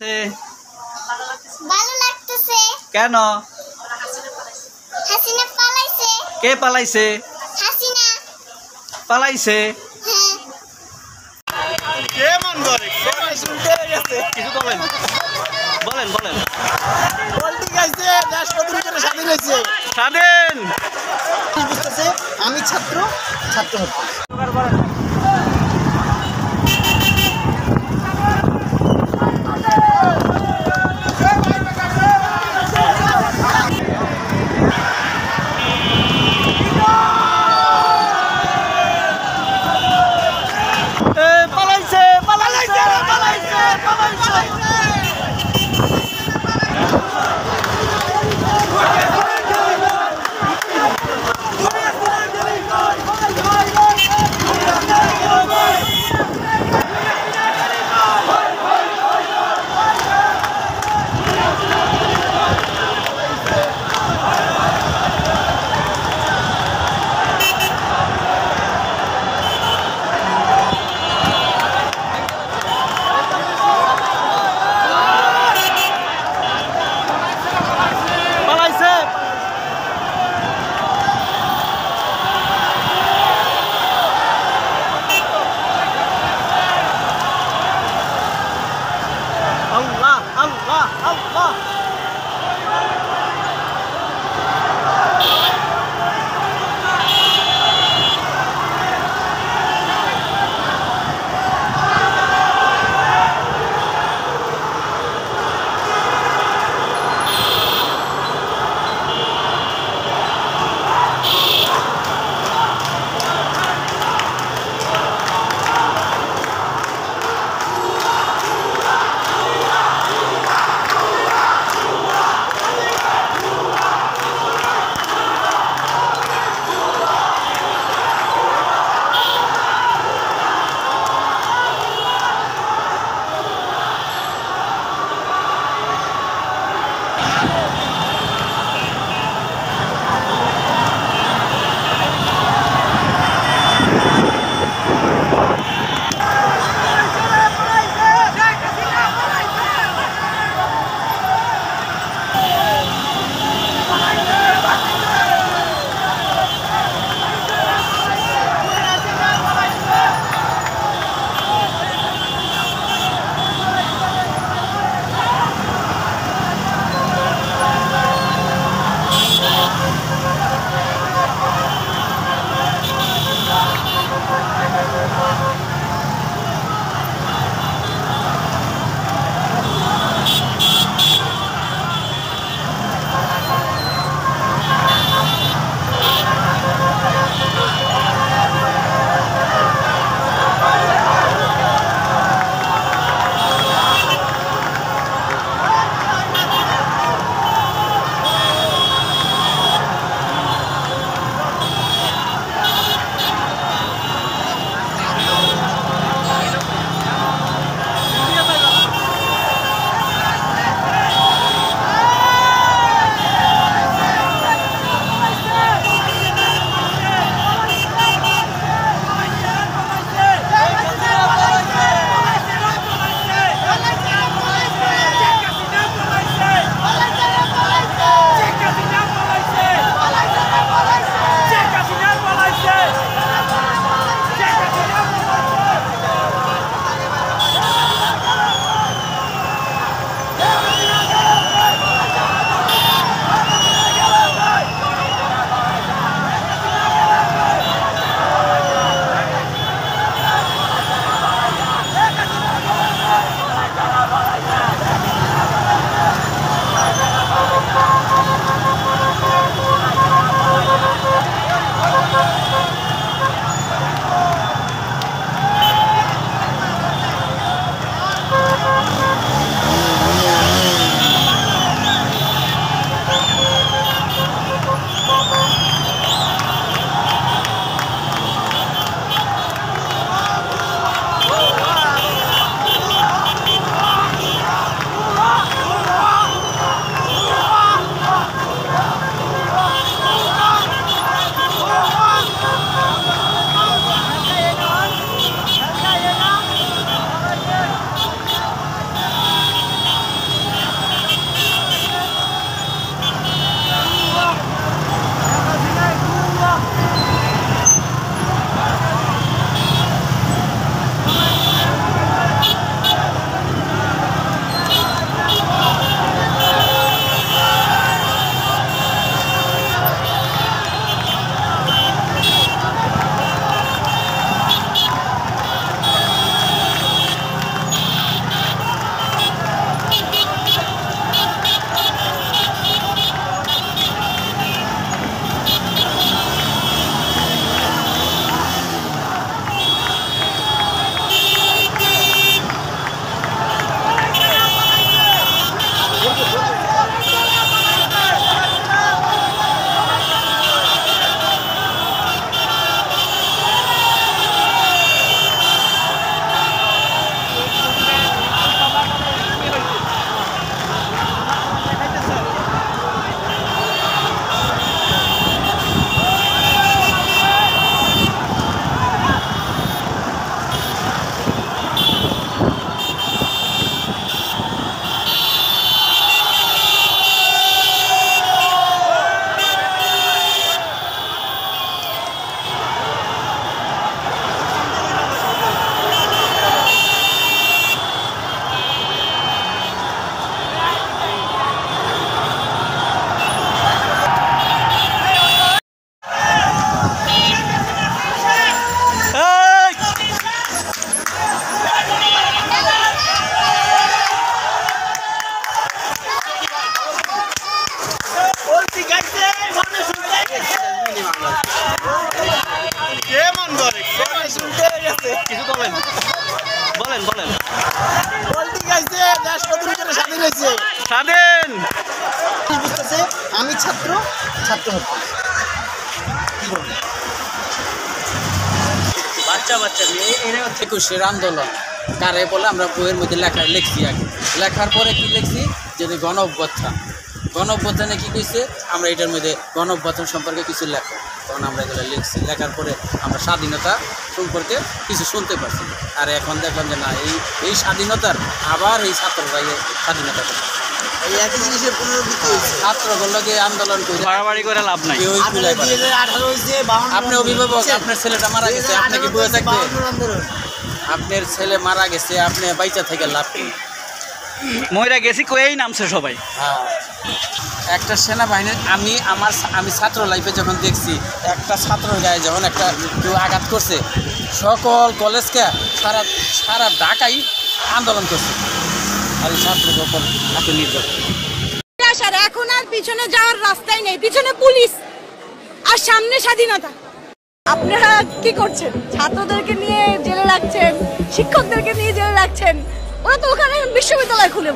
সে ভালো লাগতেছে। কেন? হাসিনা পালাইছে। কে পালাইছে? হাসিনা। পালাইছে। হ্যাঁ। কিছু বলেন। বলেন বলেন। পোল্ট্রি খাইছে দেশ কতদিন স্বাধীন হয়েছে স্বাধীন। কি বুঝতেছে আমি ছাত্র ছাত্র হচ্ছে স্বাধীন। বুঝতেছে আমি ছাত্র ছাত্র হত্যা বাচ্চা বাচ্চা মেয়ে এরা হচ্ছে একুশের আন্দোলন। কারে বলে আমরা বইয়ের মধ্যে লেখা লিখছি আগে। লেখার পরে কি লিখছি? যে গণ অভ্যুত্থান গণ অভ্যুত্থানে কি কইছে? আমরা এটার মধ্যে গণ সম্পর্কে কিছু লেখো। তখন আমরা এগুলো লিখছি। লেখার পরে আমরা স্বাধীনতা সম্পর্কে কিছু শুনতে পারছি। আর এখন দেখলাম যে না এই এই স্বাধীনতার আবার এই ছাত্ররা স্বাধীনতা। এই একই জিনিসের পুনরাবৃত্তি হয়েছে। ছাত্রগুলোকে আন্দোলন করে বাড়াবাড়ি করে লাভ নাই। আপনি অভিভাবক আপনার ছেলেটা মারা গেছে আপনি কি আপনার ছেলে মারা গেছে আপনি বাইচা থেকে লাভ কি ময়রা গেছি কয়েই নামছে সবাই। হ্যাঁ। একটা সেনাবাহিনীর আমি আমার আমি ছাত্র লাইফে যখন দেখছি একটা ছাত্রের গায়ে যখন একটা কেউ আঘাত করছে সকল কলেজকে সারা সারা ঢাকাই আন্দোলন করছে। আর এই উপর এত নির্ভর। আসার, এখন আর পিছনে যাওয়ার রাস্তাই নেই। পিছনে পুলিশ আর সামনে স্বাধীনতা। আপনারা কি করছেন? ছাত্রদেরকে নিয়ে জেলে রাখছেন শিক্ষকদেরকে নিয়ে জেলে রাখছেন ওরা তো ওখানে বিশ্ববিদ্যালয় খুলে।